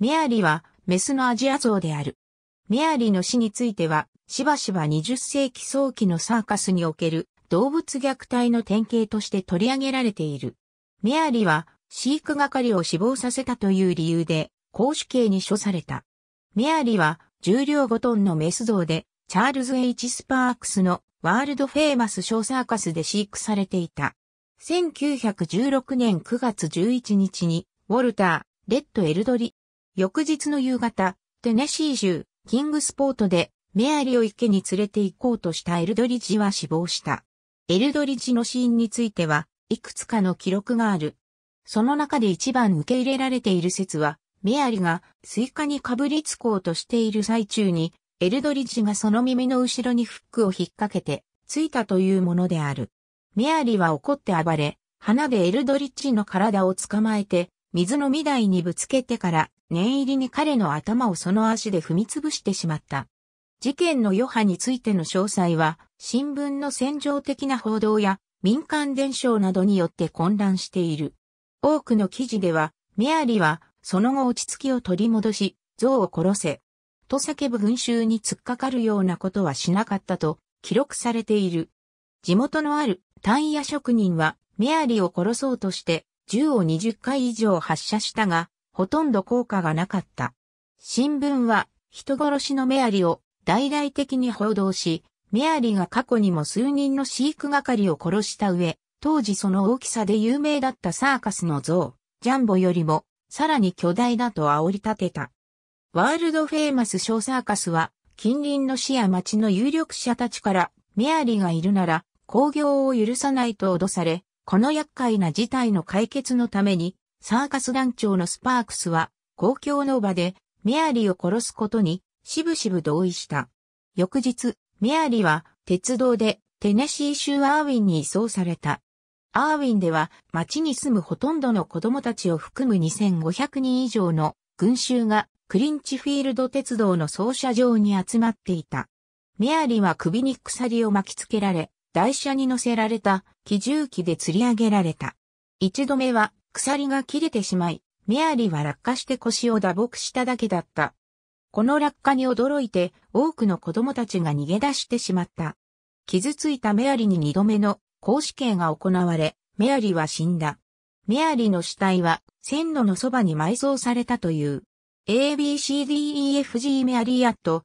メアリはメスのアジアゾウである。メアリの死については、しばしば20世紀早期のサーカスにおける動物虐待の典型として取り上げられている。メアリは飼育係を死亡させたという理由で、公主刑に処された。メアリは重量5トンのメス像で、チャールズ・ H・ スパークスのワールドフェーマスショーサーカスで飼育されていた。1916年9月11日に、ウォルター、レッド・エルドリ。翌日の夕方、テネシー州、キングスポートで、メアリを池に連れて行こうとしたエルドリッジは死亡した。エルドリッジの死因については、いくつかの記録がある。その中で一番受け入れられている説は、メアリがスイカにかぶりつこうとしている最中に、エルドリッジがその耳の後ろにフックを引っ掛けて、ついたというものである。メアリは怒って暴れ、鼻でエルドリッジの体を捕まえて、水飲み台にぶつけてから、念入りに彼の頭をその足で踏みつぶしてしまった。事件の余波についての詳細は、新聞の戦場的な報道や民間伝承などによって混乱している。多くの記事では、メアリはその後落ち着きを取り戻し、象を殺せ。と叫ぶ群衆に突っかかるようなことはしなかったと記録されている。地元のあるタイヤ職人はメアリを殺そうとして銃を20回以上発射したが、ほとんど効果がなかった。新聞は人殺しのメアリを大々的に報道し、メアリが過去にも数人の飼育係を殺した上、当時その大きさで有名だったサーカスの像、ジャンボよりもさらに巨大だと煽り立てた。ワールドフェーマスショーサーカスは、近隣の市や町の有力者たちから、メアリがいるなら、興行を許さないと脅され、この厄介な事態の解決のために、サーカス団長のスパークスは、公共の場で、メアリーを殺すことに、しぶしぶ同意した。翌日、メアリは、鉄道で、テネシー州アーウィンに移送された。アーウィンでは町に住むほとんどの子供たちを含む2500人以上の群衆がクリンチフィールド鉄道の操車場に集まっていた。メアリは首に鎖を巻きつけられ、台車に乗せられた機重機で吊り上げられた。一度目は鎖が切れてしまい、メアリーは落下して腰を打撲しただけだった。この落下に驚いて多くの子供たちが逃げ出してしまった。傷ついたメアリーに二度目の公死刑が行われ、メアリーは死んだ。メアリーの死体は線路のそばに埋葬されたという。ABCDEFG メアリーアット、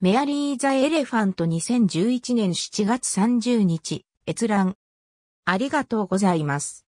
メアリーザ・エレファント2011年7月30日閲覧ありがとうございます。